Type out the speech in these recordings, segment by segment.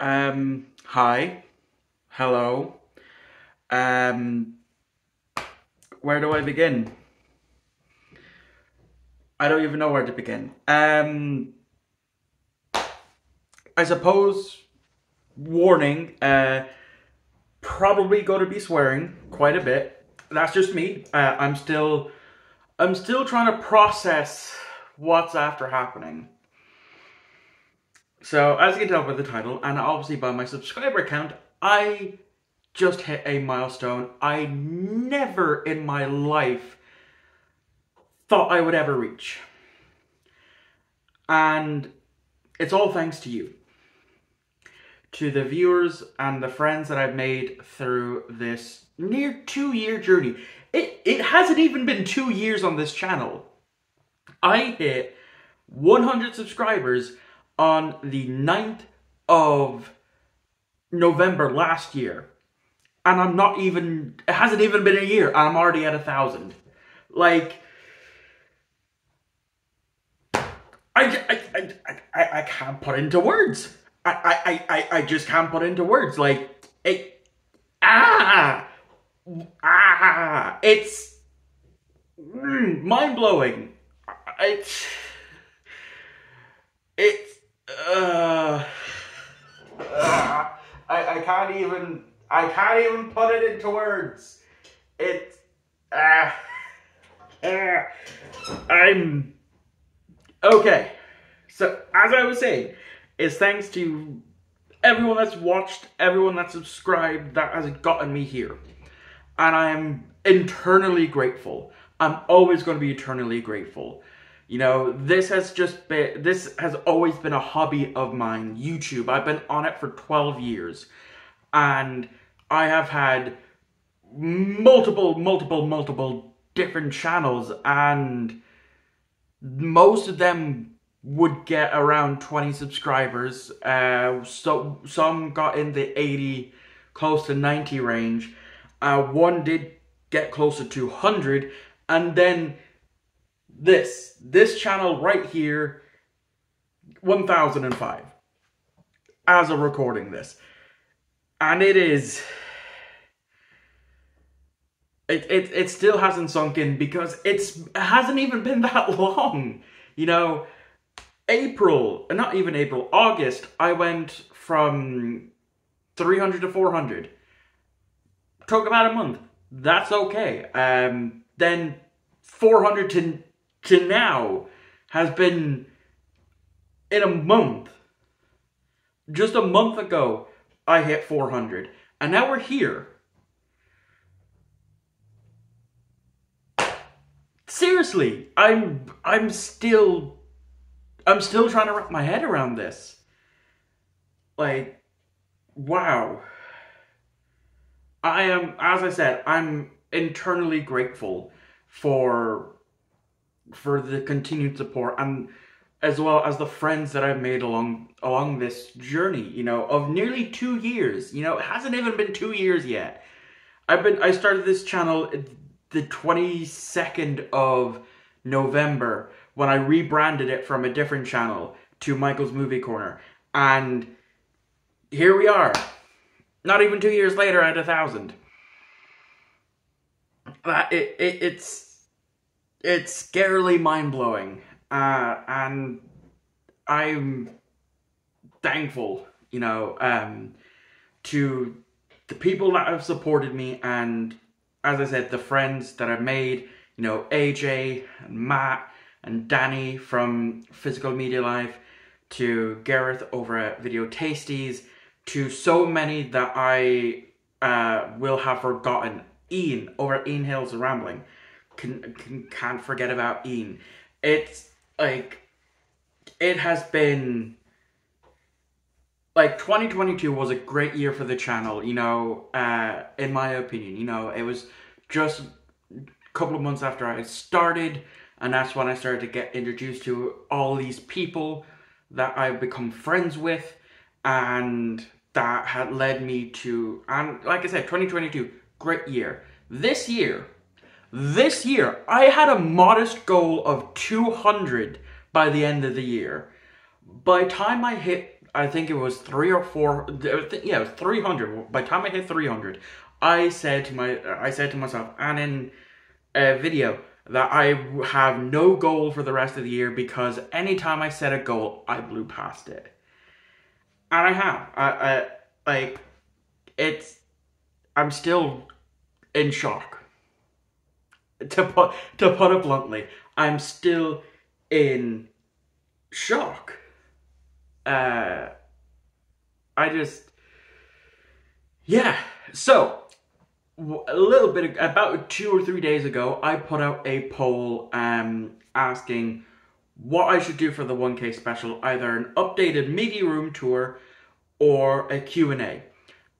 Um, hi. Hello. Um, where do I begin? I don't even know where to begin. Um, I suppose, warning, uh, probably going to be swearing quite a bit. That's just me. Uh, I'm still, I'm still trying to process what's after happening. So, as you can tell by the title, and obviously by my subscriber count, I just hit a milestone I never in my life thought I would ever reach. And it's all thanks to you. To the viewers and the friends that I've made through this near two year journey. It, it hasn't even been two years on this channel. I hit 100 subscribers on the 9th of November last year. And I'm not even, it hasn't even been a year, and I'm already at a thousand. Like, I, I, I, I, I can't put into words. I, I, I, I just can't put into words. Like, it, ah, ah, it's mm, mind blowing. It's, it's, uh, uh, I, I can't even I can't even put it into words. It's uh, uh, I'm okay. So as I was saying, it's thanks to everyone that's watched, everyone that's subscribed, that has gotten me here. And I'm internally grateful. I'm always going to be eternally grateful. You know, this has just been, this has always been a hobby of mine, YouTube. I've been on it for 12 years. And I have had multiple, multiple, multiple different channels. And most of them would get around 20 subscribers. Uh, so some got in the 80, close to 90 range. Uh, one did get closer to 100. And then this, this channel right here, 1005 as of recording this. And it is, it, it, it still hasn't sunk in because it's, it hasn't even been that long. You know, April, not even April, August, I went from 300 to 400. Took about a month. That's okay. Um, then 400 to to now has been in a month. Just a month ago, I hit 400. And now we're here. Seriously, I'm I'm still I'm still trying to wrap my head around this. Like wow. I am as I said, I'm internally grateful for for the continued support and as well as the friends that I've made along along this journey, you know, of nearly two years. You know, it hasn't even been two years yet. I've been I started this channel the 22nd of November when I rebranded it from a different channel to Michael's Movie Corner. And here we are. Not even two years later at a thousand. Uh, it, it, it's it's scarily mind blowing, uh, and I'm thankful, you know, um, to the people that have supported me, and as I said, the friends that I've made, you know, AJ and Matt and Danny from Physical Media Life, to Gareth over at Video Tasties, to so many that I uh, will have forgotten. Ian over at Ian Hills Rambling can, can can't forget about Ian. It's like it has been like 2022 was a great year for the channel, you know, uh, in my opinion. You know, it was just a couple of months after I started, and that's when I started to get introduced to all these people that I've become friends with, and that had led me to, and like I said, 2022, great year. This year, this year, I had a modest goal of 200 by the end of the year. By time I hit I think it was three or four. Yeah, it was three hundred. By time I hit three hundred, I said to my I said to myself, and in a video that I have no goal for the rest of the year because anytime I set a goal, I blew past it, and I have. I, I like it's. I'm still in shock. To put to put it bluntly, I'm still in shock. Uh, I just, yeah. So, a little bit about two or three days ago, I put out a poll um, asking what I should do for the 1K special, either an updated media room tour or a Q&A.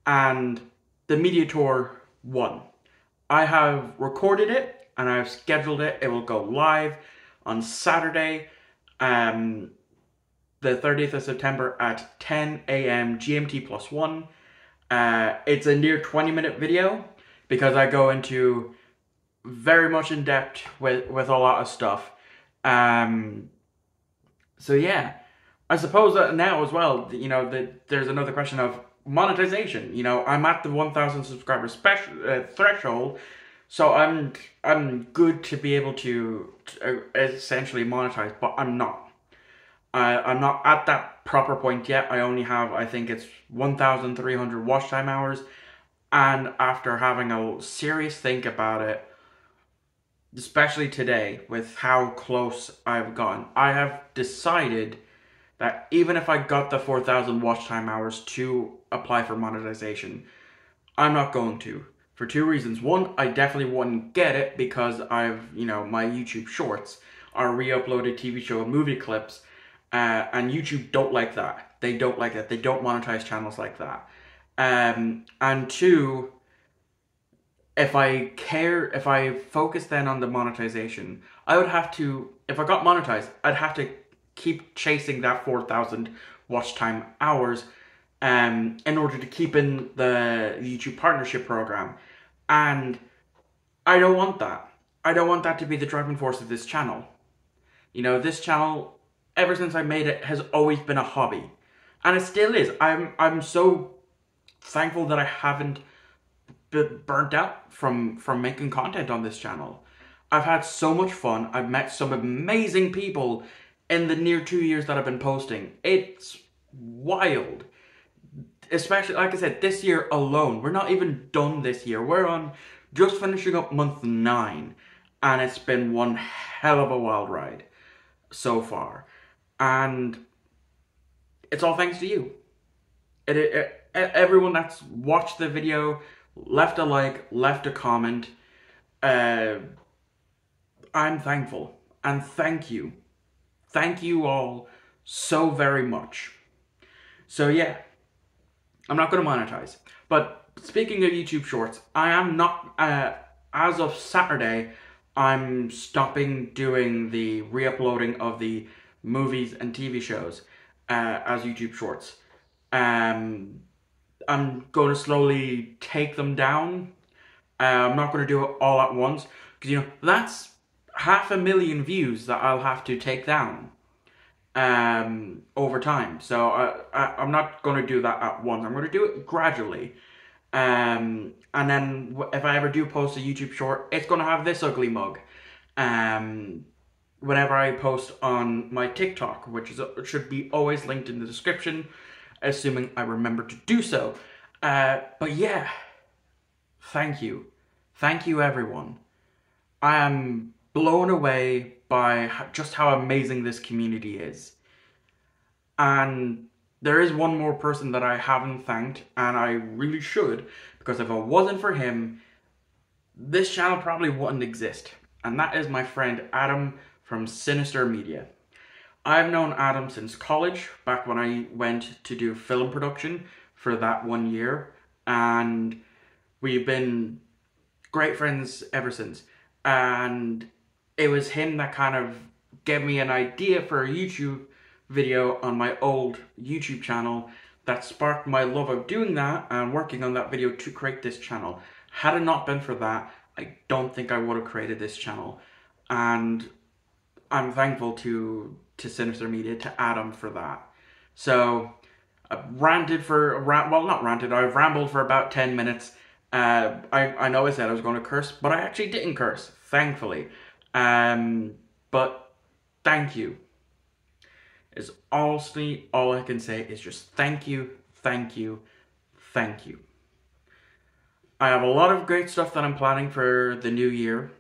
And the media tour won. I have recorded it and I've scheduled it. It will go live on Saturday, um, the 30th of September at 10 a.m. GMT plus one. Uh, it's a near 20 minute video because I go into very much in depth with, with a lot of stuff. Um, so yeah, I suppose that now as well, you know, that there's another question of monetization. You know, I'm at the 1,000 subscriber special uh, threshold, so I'm I'm good to be able to, to uh, essentially monetize, but I'm not. I I'm not at that proper point yet. I only have I think it's 1,300 watch time hours, and after having a serious think about it, especially today with how close I've gotten, I have decided that even if I got the 4,000 watch time hours to apply for monetization, I'm not going to for two reasons. One, I definitely wouldn't get it because I've, you know, my YouTube shorts are re-uploaded TV show and movie clips, uh, and YouTube don't like that. They don't like that. They don't monetize channels like that. Um, and two, if I care, if I focus then on the monetization, I would have to, if I got monetized, I'd have to keep chasing that 4,000 watch time hours um, in order to keep in the YouTube partnership program. And I don't want that. I don't want that to be the driving force of this channel. You know, this channel, ever since I made it, has always been a hobby. And it still is. I'm I'm so thankful that I haven't burnt out from, from making content on this channel. I've had so much fun. I've met some amazing people in the near two years that I've been posting. It's wild especially like I said, this year alone, we're not even done this year. We're on just finishing up month nine, and it's been one hell of a wild ride so far, and it's all thanks to you. It, it, it, everyone that's watched the video, left a like, left a comment. Uh, I'm thankful, and thank you, thank you all so very much. So yeah, I'm not going to monetize. But speaking of YouTube Shorts, I am not, uh, as of Saturday, I'm stopping doing the re-uploading of the movies and TV shows uh, as YouTube Shorts. Um, I'm going to slowly take them down. Uh, I'm not going to do it all at once because you know that's half a million views that I'll have to take down um, over time. So I, I, am not going to do that at once. I'm going to do it gradually. Um, and then if I ever do post a YouTube short, it's going to have this ugly mug. Um, whenever I post on my TikTok, which is should be always linked in the description, assuming I remember to do so. Uh, but yeah, thank you. Thank you, everyone. I am blown away by just how amazing this community is. And there is one more person that I haven't thanked, and I really should, because if it wasn't for him, this channel probably wouldn't exist. And that is my friend Adam from Sinister Media. I've known Adam since college, back when I went to do film production for that one year, and we've been great friends ever since. And it was him that kind of gave me an idea for a YouTube video on my old YouTube channel that sparked my love of doing that and working on that video to create this channel. Had it not been for that, I don't think I would have created this channel. And I'm thankful to, to Sinister Media, to Adam for that. So I've ranted for well, not ranted. I've rambled for about ten minutes. Uh, I I know I said I was going to curse, but I actually didn't curse, thankfully. Um, but thank you. Is honestly all I can say is just thank you, thank you, thank you. I have a lot of great stuff that I'm planning for the new year.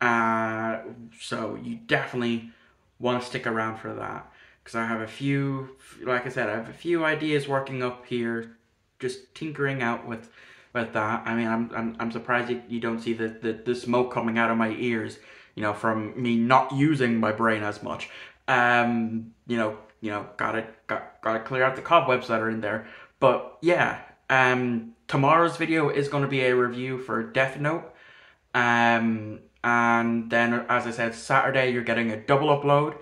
Uh, so you definitely want to stick around for that because I have a few, like I said, I have a few ideas working up here, just tinkering out with with that. I mean, I'm I'm, I'm surprised you, you don't see the, the the smoke coming out of my ears, you know, from me not using my brain as much. Um, you know, you know, gotta got gotta clear out the cobwebs that are in there. But yeah, um, tomorrow's video is going to be a review for Death Note. Um, and then, as I said, Saturday you're getting a double upload.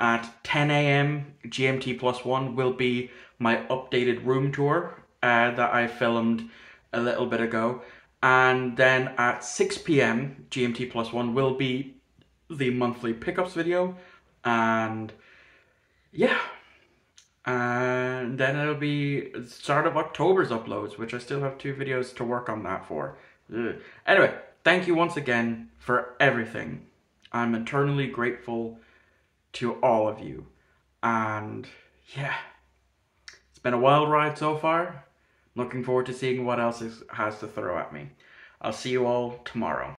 At 10 a.m. GMT plus one will be my updated room tour uh, that I filmed a little bit ago. And then at 6 p.m. GMT plus one will be the monthly pickups video. And yeah. And then it'll be start of October's uploads, which I still have two videos to work on that for. Ugh. Anyway, thank you once again for everything. I'm eternally grateful to all of you. And yeah, it's been a wild ride so far. Looking forward to seeing what else is, has to throw at me. I'll see you all tomorrow.